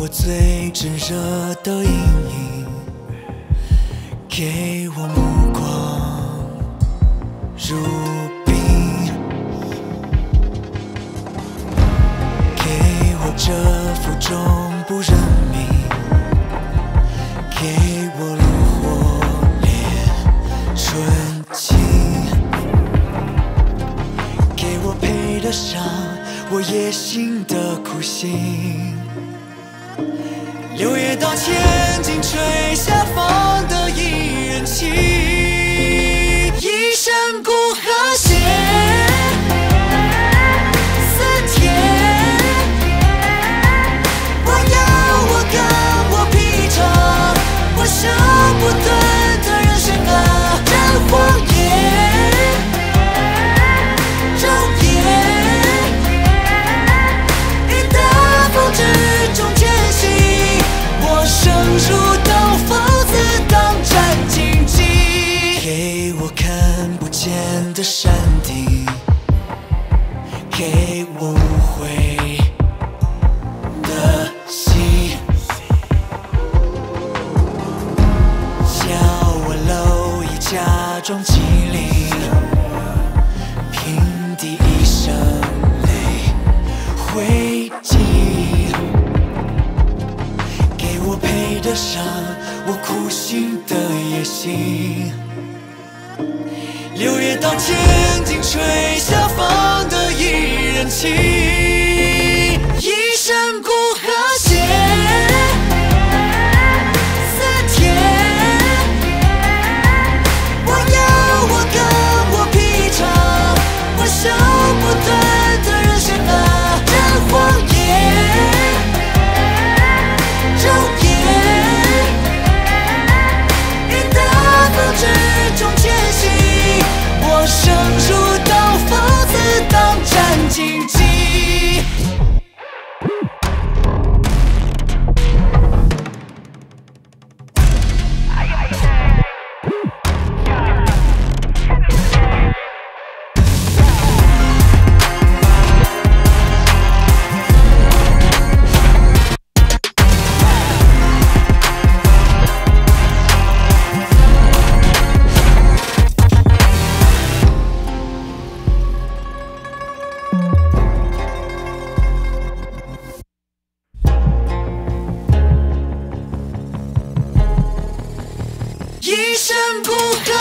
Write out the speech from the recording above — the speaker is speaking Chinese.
我最炙热的阴影，给我目光如冰，给我这负重不认命，给我炉火炼纯情，给我配得上我野心的苦心。六月到千金吹下方得一人。情，的山顶，给我无悔的心。叫我蝼蚁假装机灵，平地一声泪灰烬。给我配得上我苦心的野心。六月到千金吹下方得一人情。一声不吭。